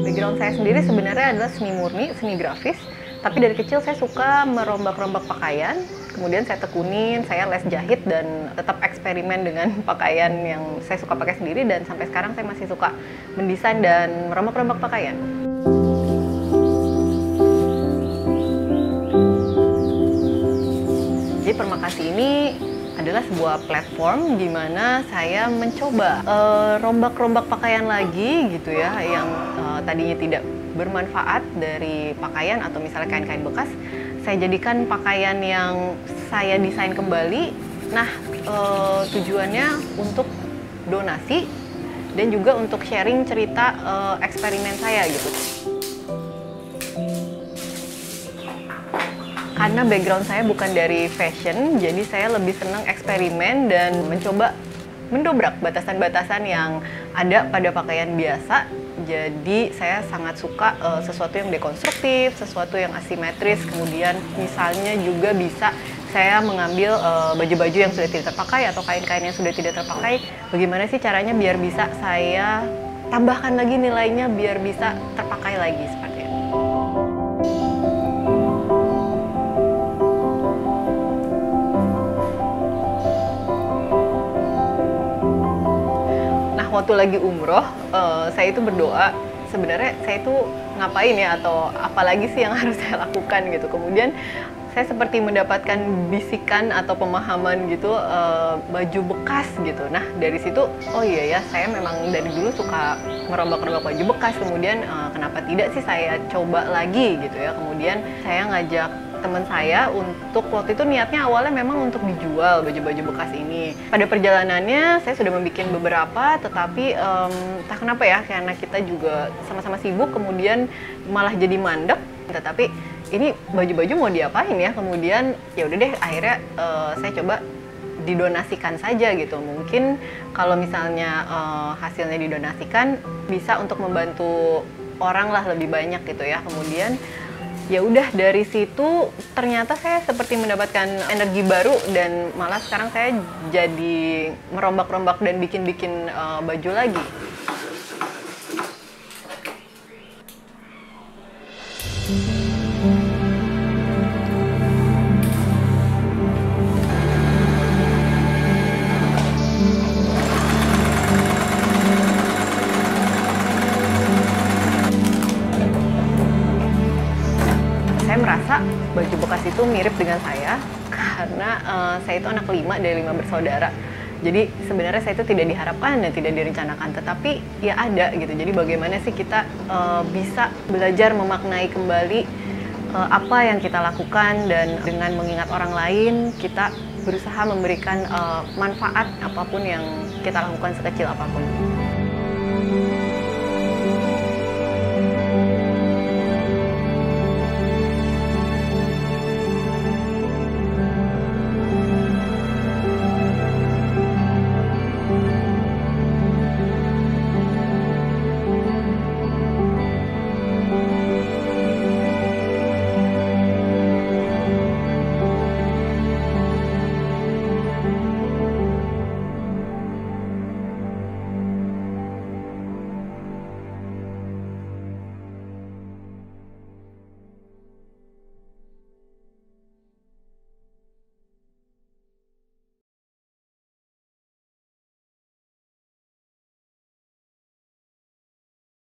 Background saya sendiri sebenarnya adalah seni murni, seni grafis. Tapi dari kecil saya suka merombak-rombak pakaian. Kemudian saya tekunin, saya les jahit dan tetap eksperimen dengan pakaian yang saya suka pakai sendiri dan sampai sekarang saya masih suka mendesain dan merombak-rombak pakaian. Jadi Permakasi ini adalah sebuah platform di mana saya mencoba uh, rombak-rombak pakaian lagi gitu ya yang uh, tadinya tidak bermanfaat dari pakaian atau misalnya kain-kain bekas saya jadikan pakaian yang saya desain kembali. Nah uh, tujuannya untuk donasi dan juga untuk sharing cerita uh, eksperimen saya gitu karena background saya bukan dari fashion, jadi saya lebih senang eksperimen dan mencoba mendobrak batasan-batasan yang ada pada pakaian biasa. Jadi saya sangat suka uh, sesuatu yang dekonstruktif, sesuatu yang asimetris, kemudian misalnya juga bisa saya mengambil eh, baju-baju uh, yang sudah tidak terpakai atau kain-kain yang sudah tidak terpakai, bagaimana sih caranya biar bisa saya tambahkan lagi nilainya biar bisa terpakai lagi seperti waktu lagi umroh, uh, saya itu berdoa sebenarnya saya itu ngapain ya atau apalagi sih yang harus saya lakukan gitu. Kemudian saya seperti mendapatkan bisikan atau pemahaman gitu uh, baju bekas gitu. Nah dari situ oh iya ya saya memang dari dulu suka merombak-rombak baju bekas. Kemudian uh, kenapa tidak sih saya coba lagi gitu ya. Kemudian saya ngajak teman saya untuk waktu itu niatnya awalnya memang untuk dijual baju-baju bekas ini. Pada perjalanannya saya sudah membuat beberapa, tetapi um, tak kenapa ya karena kita juga sama-sama sibuk, kemudian malah jadi mandek. Tetapi ini baju-baju mau diapain ya? Kemudian ya udah deh akhirnya uh, saya coba didonasikan saja gitu. Mungkin kalau misalnya uh, hasilnya didonasikan bisa untuk membantu orang lah lebih banyak gitu ya. Kemudian ya udah dari situ ternyata saya seperti mendapatkan energi baru dan malah sekarang saya jadi merombak-rombak dan bikin-bikin uh, baju lagi. merasa baju bekas itu mirip dengan saya karena uh, saya itu anak kelima dari lima bersaudara. Jadi sebenarnya saya itu tidak diharapkan dan tidak direncanakan, tetapi ya ada gitu. Jadi bagaimana sih kita uh, bisa belajar memaknai kembali uh, apa yang kita lakukan dan dengan mengingat orang lain kita berusaha memberikan uh, manfaat apa pun yang kita lakukan sekecil apa pun.